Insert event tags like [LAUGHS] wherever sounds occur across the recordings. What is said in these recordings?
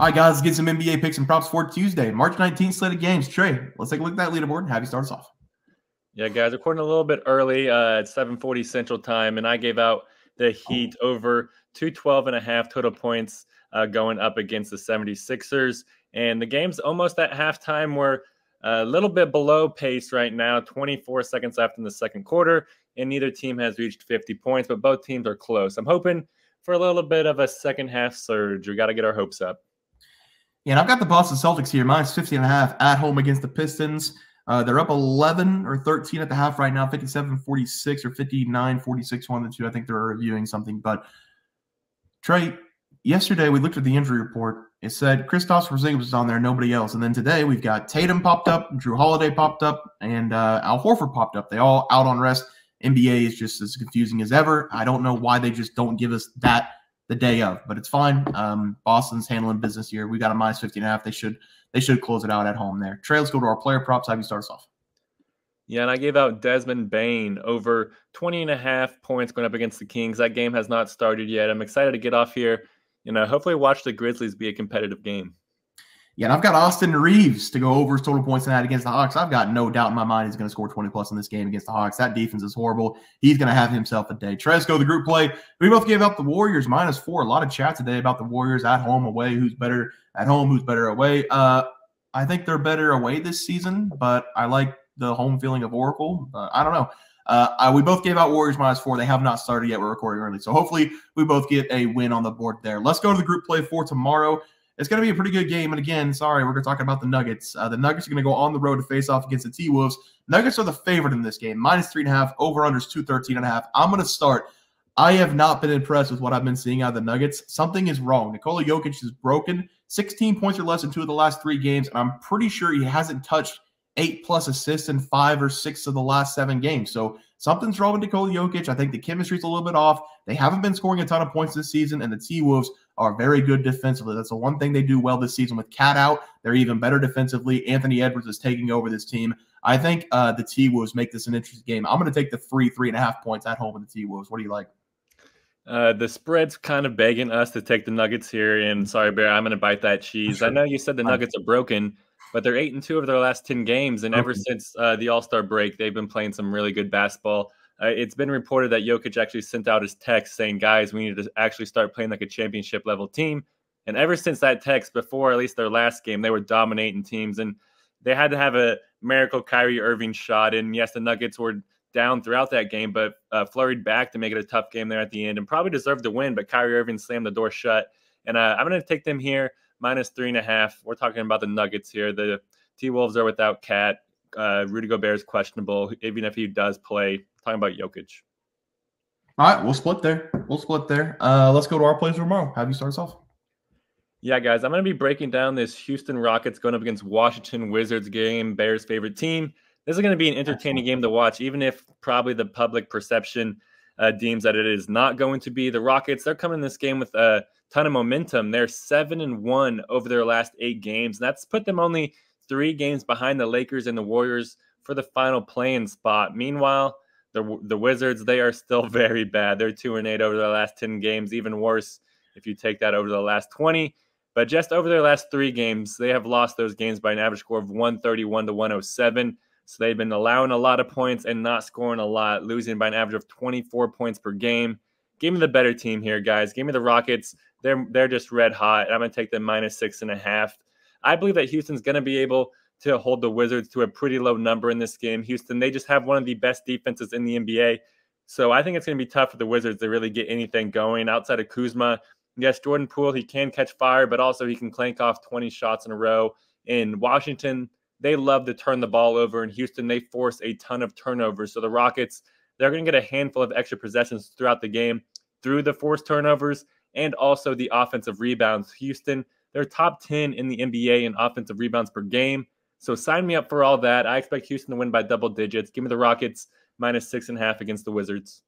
All right, guys, let's get some NBA picks and props for Tuesday, March 19th slate of games. Trey, let's take a look at that leaderboard and have you start us off. Yeah, guys, recording a little bit early uh, at 7:40 Central Time, and I gave out the Heat over 212 and a half total points uh, going up against the 76ers. And the game's almost at halftime. We're a little bit below pace right now, 24 seconds left in the second quarter, and neither team has reached 50 points, but both teams are close. I'm hoping for a little bit of a second half surge. We got to get our hopes up. Yeah, and I've got the Boston Celtics here, minus 50 and a half at home against the Pistons. Uh, they're up 11 or 13 at the half right now, 57 46 or 59 46, one of the two. I think they're reviewing something. But Trey, yesterday we looked at the injury report. It said Kristaps Porzingis was on there, nobody else. And then today we've got Tatum popped up, Jrue Holiday popped up, and uh, Al Horford popped up. They all out on rest. NBA is just as confusing as ever. I don't know why they just don't give us that the day of, but it's fine. Um, Boston's handling business here. We got a minus 50 and a half. They should they should close it out at home there. Trey, let's go to our player props. Have you start us off? Yeah, and I gave out Desmond Bane over 20 and a half points going up against the Kings. That game has not started yet. I'm excited to get off here. You know, hopefully watch the Grizzlies be a competitive game. Yeah, and I've got Austin Reaves to go over his total points in that against the Hawks. I've got no doubt in my mind he's going to score 20 plus in this game against the Hawks. That defense is horrible. He's going to have himself a day. Tresco, the group play. We both gave up the Warriors minus four. A lot of chat today about the Warriors at home, away. Who's better at home? Who's better away? Uh, I think they're better away this season, but I like the home feeling of Oracle. Uh, I don't know. Uh, I, we both gave out Warriors minus four. They have not started yet. We're recording early. So hopefully we both get a win on the board there. Let's go to the group play for tomorrow. It's going to be a pretty good game. And again, sorry, we're going to talk about the Nuggets. Uh, the Nuggets are going to go on the road to face off against the T Wolves. Nuggets are the favorite in this game, minus three and a half, over unders 213 and a half. I'm going to start. I have not been impressed with what I've been seeing out of the Nuggets. Something is wrong. Nikola Jokic is broken, 16 points or less in two of the last three games. And I'm pretty sure he hasn't touched eight plus assists in five or six of the last seven games. So something's wrong with Nikola Jokic. I think the chemistry's a little bit off. They haven't been scoring a ton of points this season, and the T Wolves are very good defensively. That's the one thing they do well this season with Cat out. They're even better defensively. Anthony Edwards is taking over this team. I think uh, the T Wolves make this an interesting game. I'm going to take the free three and a half points at home with the T Wolves. What do you like? Uh, the spread's kind of begging us to take the Nuggets here, and sorry, Bear, I'm going to bite that cheese. I [LAUGHS] know you said the Nuggets are broken, but they're eight and two of their last ten games, and ever since uh, the All Star break, they've been playing some really good basketball. Uh, it's been reported that Jokic actually sent out his text saying, "Guys, we need to actually start playing like a championship level team." And ever since that text, before at least their last game, they were dominating teams, and they had to have a miracle Kyrie Irving shot. And yes, the Nuggets were down throughout that game, but uh, flurried back to make it a tough game there at the end, and probably deserved to win. But Kyrie Irving slammed the door shut, and uh, I'm going to take them here minus three and a half. We're talking about the Nuggets here. The T Wolves are without Cat. Uh, Rudy Gobert is questionable, even if he does play talking about Jokic. All right, we'll split there. We'll split there. Uh, let's go to our plays tomorrow. Have you start us off? Yeah, guys, I'm going to be breaking down this Houston Rockets going up against Washington Wizards game, Bears' favorite team. This is going to be an entertaining game to watch, even if probably the public perception uh, deems that it is not going to be. The Rockets, they're coming in this game with a ton of momentum. They're seven and one over their last eight games. And that's put them only three games behind the Lakers and the Warriors for the final playing spot. Meanwhile, the the Wizards they are still [LAUGHS] very bad. They're two and eight over their last ten games. Even worse if you take that over the last twenty. But just over their last three games, they have lost those games by an average score of 131 to 107. So they've been allowing a lot of points and not scoring a lot, losing by an average of 24 points per game. Give me the better team here, guys. Give me the Rockets. They're they're just red hot. I'm gonna take them minus six and a half. I believe that Houston's gonna be able to hold the Wizards to a pretty low number in this game. Houston, they just have one of the best defenses in the NBA. So I think it's going to be tough for the Wizards to really get anything going outside of Kuzma. Yes, Jordan Poole, he can catch fire, but also he can clank off 20 shots in a row. In Washington, they love to turn the ball over. In Houston, they force a ton of turnovers. So the Rockets, they're going to get a handful of extra possessions throughout the game through the forced turnovers and also the offensive rebounds. Houston, they're top 10 in the NBA in offensive rebounds per game. So sign me up for all that. I expect Houston to win by double digits. Give me the Rockets minus six and a half against the Wizards.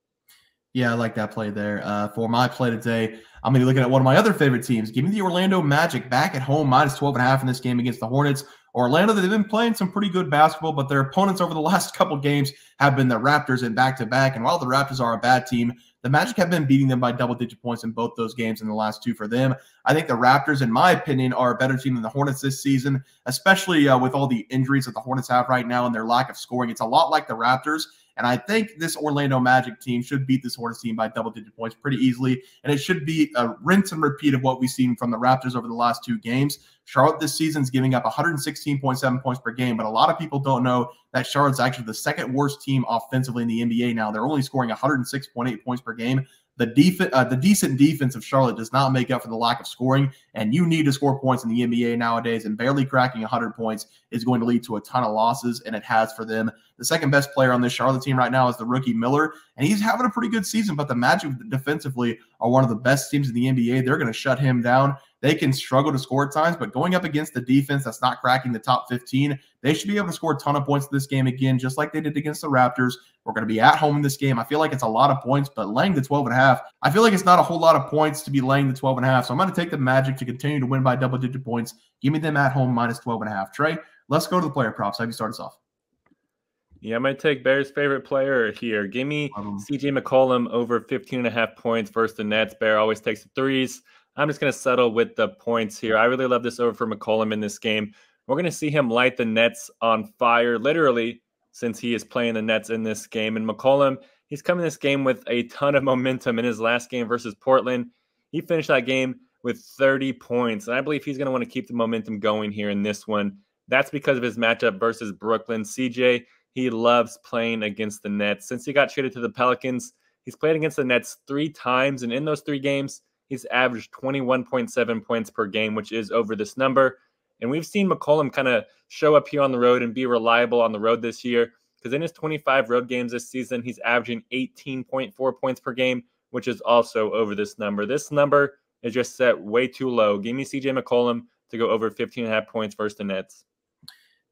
Yeah, I like that play there. Uh, for my play today, I'm going to be looking at one of my other favorite teams. Give me the Orlando Magic back at home, minus 12 and a half in this game against the Hornets. Orlando, they've been playing some pretty good basketball, but their opponents over the last [LAUGHS] couple games have been the Raptors in back to back. And while the Raptors are a bad team, The Magic have been beating them by double digit points in both those games in the last two for them. I think the Raptors, in my opinion, are a better team than the Hornets this season, especially uh, with all the injuries that the Hornets have right now and their lack of scoring. It's a lot like the Raptors. And I think this Orlando Magic team should beat this Hornets team by double digit points pretty easily. And it should be a rinse and repeat of what we've seen from the Raptors over the last two games. Charlotte this season is giving up 116.7 points per game, but a lot of people don't know that Charlotte's actually the second worst team offensively in the NBA now. They're only scoring 106.8 points per game. The def- uh, the decent defense of Charlotte does not make up for the lack of scoring, and you need to score points in the NBA nowadays. And barely cracking 100 points is going to lead to a ton of losses, and it has for them. The second best player on this Charlotte team right now is the rookie Miller, and he's having a pretty good season. But the Magic defensively are one of the best teams in the NBA. They're going to shut him down. They can struggle to score at times, but going up against the defense that's not cracking the top 15, they should be able to score a ton of points in this game again, just like they did against the Raptors. We're going to be at home in this game. I feel like it's a lot of points, but laying the 12 and a half, I feel like it's not a whole lot of points to be laying the 12 and a half. So I'm going to take the Magic to continue to win by double digit points. Give me them at home minus 12 and a half. Trey, let's go to the player props. Have you start us off? Yeah, I might take Bears' favorite player here. Give me CJ McCollum over 15 and a half points versus the Nets. Bear always takes the threes. I'm just going to settle with the points here. I really love this over for McCollum in this game. We're going to see him light the Nets on fire, literally, since he is playing the Nets in this game. And McCollum, he's coming this game with a ton of [LAUGHS] momentum in his last game versus Portland. He finished that game with 30 points. And I believe he's going to want to keep the momentum going here in this one. That's because of his matchup versus Brooklyn. CJ, he loves playing against the Nets. Since he got traded to the Pelicans, he's played against the Nets three times. And in those three games, He's averaged 21.7 points per game, which is over this number. And we've seen McCollum kind of show up here on the road and be reliable on the road this year because in his 25 road games this season, he's averaging 18.4 points per game, which is also over this number. This number is just set way too low. Give me CJ McCollum to go over 15 and a half points versus the Nets.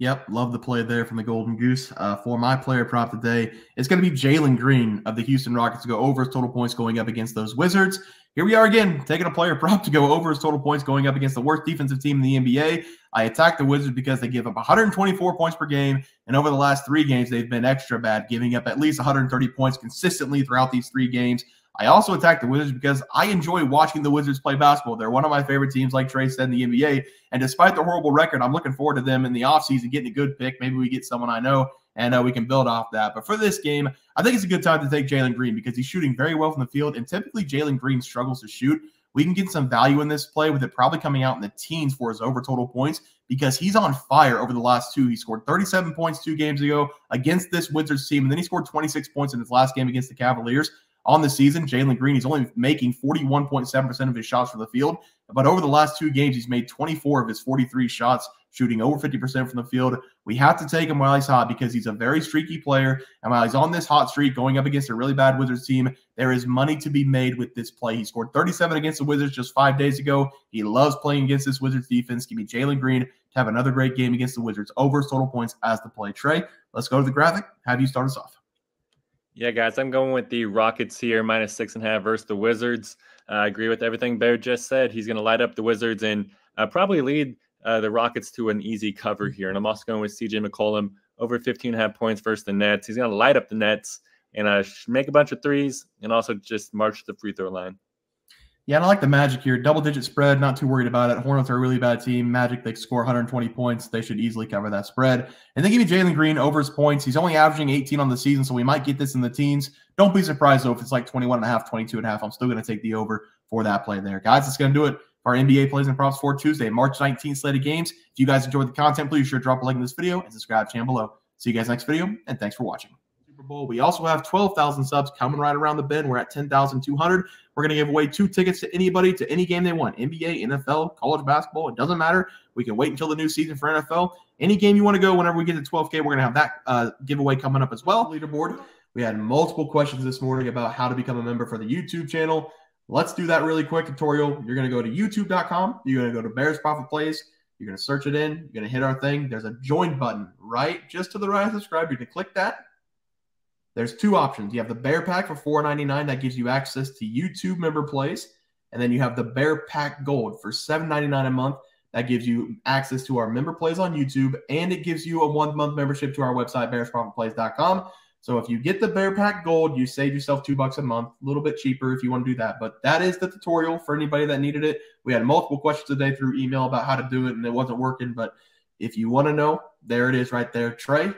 Yep, love the play there from the Golden Goose. Uh, for my player prop today, it's going to be Jalen Green of the Houston Rockets to go over his total points going up against those Wizards. Here we are again, taking a player [LAUGHS] prop to go over his total points going up against the worst defensive team in the NBA. I attack the Wizards because they give up 124 points per game, and over the last three games, they've been extra bad, giving up at least 130 points consistently throughout these three games. I also attack the Wizards because I enjoy watching the Wizards play basketball. They're one of my favorite teams, like Trey said, in the NBA. And despite the horrible record, I'm looking forward to them in the offseason getting a good pick. Maybe we get someone I know and uh, we can build off that. But for this game, I think it's a good time to take Jalen Green because he's shooting very well from the field. And typically, Jalen Green struggles to shoot. We can get some value in this play with it probably coming out in the teens for his over total points because he's on fire over the last two. He scored 37 points two games ago against this Wizards team, and then he scored 26 points in his last game against the Cavaliers on the season. Jalen Green, he's only making 41.7% of his shots from the field. But over the last two games, he's made 24 of his 43 shots, shooting over 50% from the field. We have to take him while he's hot because he's a very streaky player. And while he's on this hot streak going up against a really bad Wizards team, there is money to be made with this play. He scored 37 against the Wizards just five days ago. He loves playing against this Wizards defense. Give me Jalen Green to have another great game against the Wizards over total points as the play. Trey, let's go to the graphic. Have you start us off? Yeah, guys, I'm going with the Rockets here, minus six and a half versus the Wizards. Uh, I agree with everything Bear just said. He's going to light up the Wizards and uh, probably lead uh, the Rockets to an easy cover here. And I'm also going with CJ McCollum over 15 and a half points versus the Nets. He's going to light up the Nets and uh, make a bunch of threes and also just march the free throw line. Yeah, I like the Magic here. Double digit spread, not too worried about it. Hornets are a really bad team. Magic, they score 120 points. They should easily cover that spread. And then give me Jalen Green over his points. He's only averaging 18 on the season, so we might get this in the teens. Don't be surprised, though, if it's like 21 and a half, 22 and a half. I'm still going to take the over for that play there. Guys, that's going to do it for our NBA plays and props for Tuesday, March 19th slated games. If you guys enjoyed the content, please be sure to drop a like in this video and subscribe channel below. See you guys next video, and thanks for watching. Bowl. We also have 12,000 subs coming right around the bend. We're at 10,200. We're going to give away two tickets to anybody to any game they want NBA, NFL, college basketball. It doesn't matter. We can wait until the new season for NFL. Any game you want to go, whenever we get to 12K, we're going to have that uh, giveaway coming up as well. Leaderboard. We had multiple questions this morning about how to become a member for the YouTube channel. Let's do that really quick tutorial. You're going to go to youtube.com. You're going to go to Bears Profit Plays. You're going to search it in. You're going to hit our thing. There's a join button right just to the right of subscribe. You can click that. There's two options. You have the Bear Pack for $4.99 that gives you access to YouTube member plays, and then you have the Bear Pack Gold for $7.99 a month that gives you access to our member plays on YouTube, and it gives you a one month membership to our website, bearsprofitplays.com. So if you get the Bear Pack Gold, you save yourself two bucks a month, a little bit cheaper if you want to do that. But that is the tutorial for anybody that needed it. We had multiple questions today through email about how to do it, and it wasn't working. But if you want to know, there it is right there. Trey,